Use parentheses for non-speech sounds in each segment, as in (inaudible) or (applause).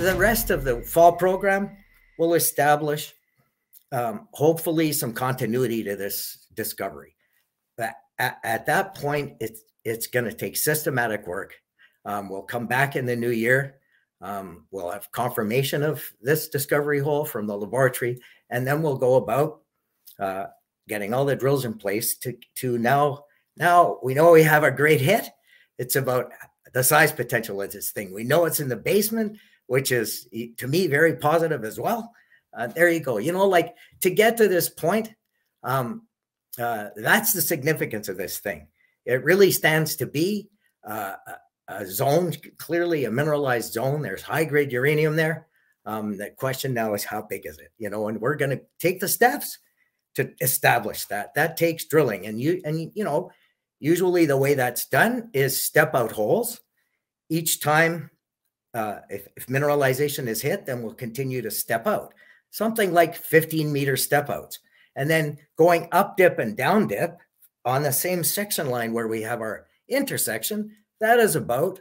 the rest of the fall program will establish um, hopefully some continuity to this discovery. But at, at that point, it's it's going to take systematic work. Um, we'll come back in the new year. Um, we'll have confirmation of this discovery hole from the laboratory, and then we'll go about uh, getting all the drills in place to to now now we know we have a great hit. It's about the size potential of this thing. We know it's in the basement, which is to me very positive as well. Uh, there you go. You know, like to get to this point, um, uh, that's the significance of this thing. It really stands to be uh, a zone, clearly a mineralized zone. There's high grade uranium there. Um, the question now is how big is it? You know, and we're going to take the steps to establish that. That takes drilling, and you and you know, usually the way that's done is step out holes. Each time, uh, if, if mineralization is hit, then we'll continue to step out something like 15 meter step outs. And then going up dip and down dip on the same section line where we have our intersection, that is about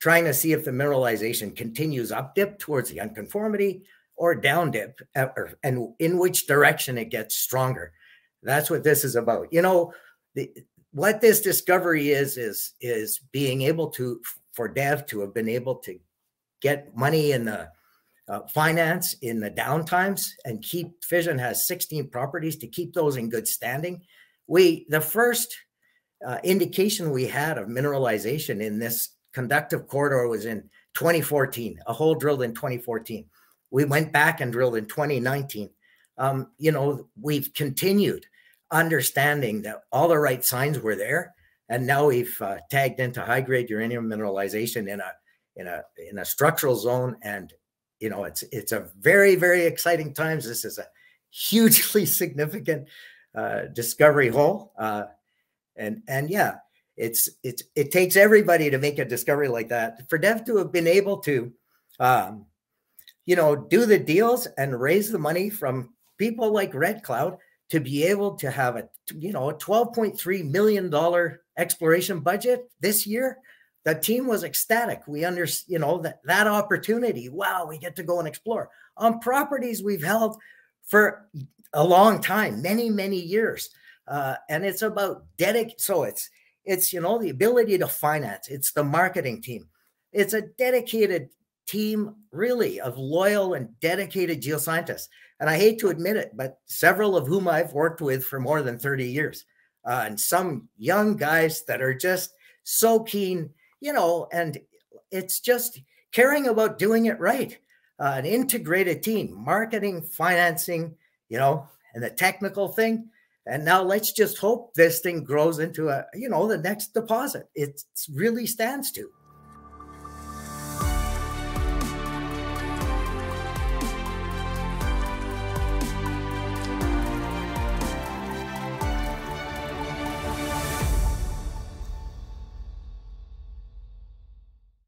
trying to see if the mineralization continues up dip towards the unconformity or down dip uh, and in which direction it gets stronger. That's what this is about. You know, the, what this discovery is, is, is being able to, for Dev to have been able to get money in the uh, finance in the downtimes and keep Fission has 16 properties to keep those in good standing. We the first uh, indication we had of mineralization in this conductive corridor was in 2014, a hole drilled in 2014. We went back and drilled in 2019. Um, you know, we've continued understanding that all the right signs were there, and now we've uh, tagged into high grade uranium mineralization in a in a in a structural zone and you know, it's it's a very very exciting times. This is a hugely (laughs) significant uh, discovery hole, uh, and and yeah, it's it's it takes everybody to make a discovery like that. For Dev to have been able to, um, you know, do the deals and raise the money from people like Red Cloud to be able to have a you know a twelve point three million dollar exploration budget this year the team was ecstatic. We under, you know, that that opportunity. Wow, we get to go and explore on properties we've held for a long time, many many years, uh, and it's about dedic. So it's it's you know the ability to finance. It's the marketing team. It's a dedicated team, really, of loyal and dedicated geoscientists. And I hate to admit it, but several of whom I've worked with for more than 30 years, uh, and some young guys that are just so keen you know, and it's just caring about doing it right. Uh, an integrated team, marketing, financing, you know, and the technical thing. And now let's just hope this thing grows into a, you know, the next deposit. It really stands to.